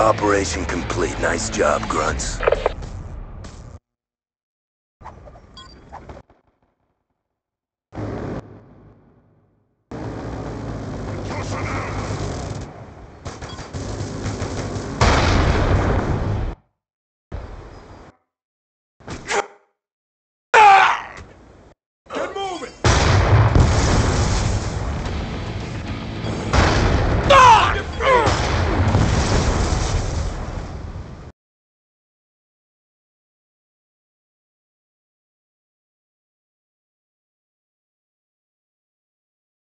Operation complete. Nice job, Grunts.